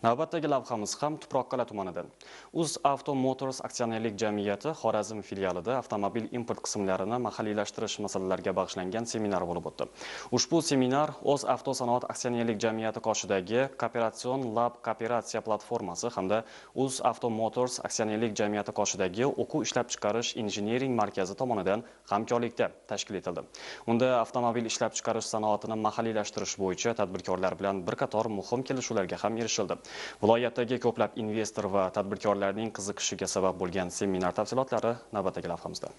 Navbatdagi lavhamiz ham Tuproqqal'a tumanidan. Uz Auto Motors aksionerlik jamiyati Xorazm filialida avtomobil import qismlarini mahalliylashtirish masalalariga bag'ishlangan seminar bo'lib o'tdi. Ushbu seminar O'z Avtosanoat aksionerlik jamiyati qoshidagi Kooperatsion Lab kooperatsiya platformasi hamda Uz Auto Motors aksionerlik jamiyati qoshidagi o'quv ishlab chiqarish injiniring markazi tomonidan hamkorlikda tashkil etildi. Unda avtomobil ishlab chiqarish sanoatini mahalliylashtirish bo'yicha tadbirkorlar bilan bir qator muhim kelishuvlarga ham erishildi. Viloyatdagi ko'plab investor va tadbirkorlarning qiziqishiga sabab bo'lgan seminar tafsilotlari navbatdagi lavhamizda.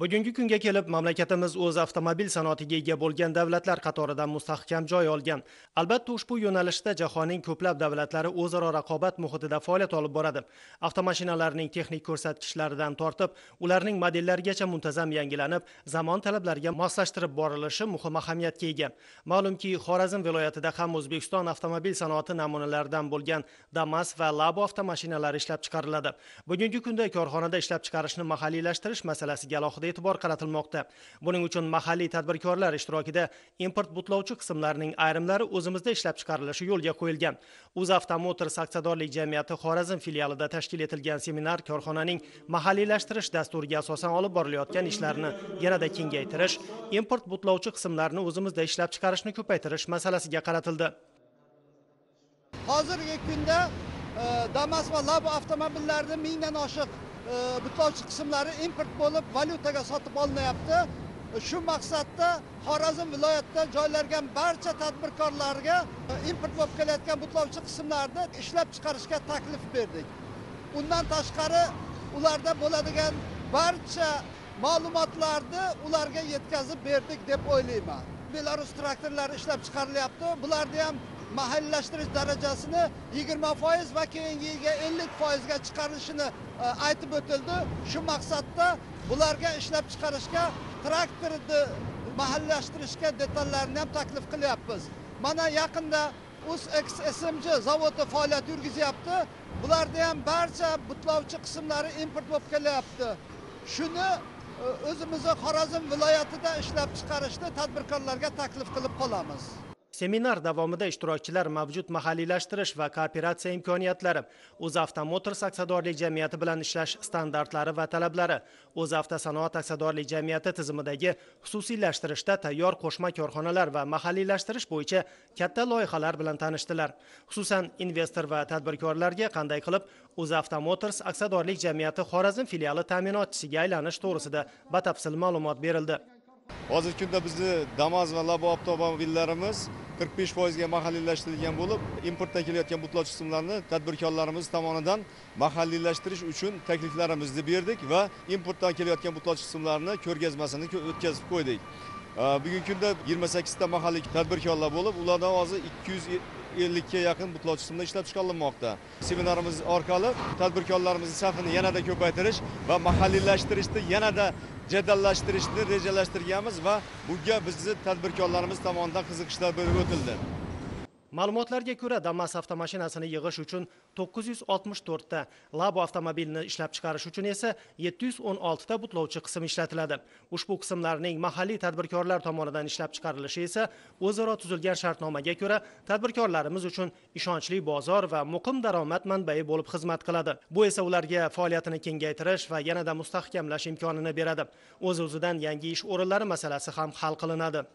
Bugungi kunga kelib mamlakatimiz o'z avtomobil sanoatiga ega bo'lgan davlatlar qatoridan mustahkam joy olgan. Albatta ushbu yo'nalishda jahonning ko'plab davlatlari o'zaro raqobat muhitida faoliyat olib boradi. Avtomashinalarning texnik ko'rsatkichlaridan tortib ularning modellarigacha muntazam yangilanib zamon talablariga moslashtirib borilishi muhim ahamiyatga ega. Ma'lumki xorazm viloyatida ham o'zbekiston avtomobil sanoati namunalaridan bo'lgan damas va labo avtomashinalari ishlab chiqariladi. Bugungi kunda korxonada ishlab chiqarishni mahalliylashtirish masalasiga alohida e'tibor qaratilmoqda. Buning uchun mahalliy tadbirkorlar ishtirokida import butlovchi qismlarning ayrimlari o'zimizda ishlab chiqarilishi yo'lga qo'yilgan. Uzavto motors aksiyadorlik jamiyati xorazm filialida tashkil etilgan seminar korxonaning mahalliylashtirish dasturiga asosan olib borilayotgan ishlarni yanada kengaytirish import butlovchi qismlarni o'zimizda ishlab chiqarishni ko'paytirish masalasiga qaratildi. Hozirgi kunda e, damas va labo avtomobillarni mingdan oshiq butlovchi qismlari import bo'lib valyutaga sotib olinyapti shu maqsadda xorazm viloyatida joylangan barcha tadbirkorlarga e, import bo'lib kelayotgan butlovchi qismlarni ishlab chiqarishga taklif berdik. Undan tashqari ularda bo'ladigan barcha ma'lumotlarni ularga yetkazib berdik deb o'ylayman. Belarus traktorlari ishlab chiqarilyapti. Bularni ham mahalliylashtirish darajasini yigirma foiz va keyingi yilga ellik foizga chiqarilishini aytib o'tildi shu maqsadda bularga ishlab chiqarishga traktorni mahallashtirishga detallarni ham taklif qilyapmiz. Mana yaqinda uz smj zavodi faoliyat yurgizyapti. Bularni ham barcha butlovchi qismlari import bo'lib kelyapti. Shuni e, o'zimizni xorazm viloyatida ishlab chiqarishni tadbirkorlarga taklif qilib qolamiz. Seminar davomida ishtirokchilar mavjud mahalliylashtirish va kooperatsiya imkoniyatlari o'zavto motors aksiyadorlik jamiyati bilan ishlash standartlari va talablari o'zavto sanoat aksiyadorlik jamiyati tizimidagi xususiylashtirishda tayyor qo'shma korxonalar va mahalliylashtirish bo'yicha katta loyihalar bilan tanishdilar. Xususan investor va tadbirkorlarga qanday qilib o'zavto motors aksiyadorlik jamiyati xorazm filiali ta'minotchisiga aylanish to'g'risida batafsil ma'lumot berildi. Hozirgi kunda bizni damas va labo avtomobillarimiz qirq besh foizga mahalliylashtirilgan bo'lib importdan kelayotgan butlovchi qismlarni tadbirkorlarimiz tomonidan mahalliylashtirish uchun takliflarimizni berdik va importdan kelayotgan butlovchi qismlarni ko'rgazmasini o'tkazib qo'ydik. Bugungi kunda yigirma sakkizta mahalliy tadbirkorlar bo'lib ulardan hozir ikki yuz ellikka yaqin butlovchi tizimda ishlab chiqarilmoqda. Seminarimiz orqali tadbirkorlarimizni safini yanada ko'paytirish va mahalliylashtirishni yanada jadallashtirishni rejalashtirganmiz va bunga bizni tadbirkorlarimiz tomonidan qiziqishlar berib o'tildi. Ma'lumotlarga ko'ra damas avtomashinasini yig'ish uchun 964 ta labo avtomobilni ishlab chiqarish uchun esa 716 ta butlovchi qism ishlatiladi. Ushbu qismlarning mahalliy tadbirkorlar tomonidan ishlab chiqarilishi esa o'zaro tuzilgan shartnomaga ko'ra tadbirkorlarimiz uchun ishonchli bozor va muqim daromad manbai bo'lib xizmat qiladi. Bu esa ularga faoliyatini kengaytirish va yanada mustahkamlash imkonini beradi. O'z o'zidan yangi ish o'rinlari masalasi ham hal qilinadi.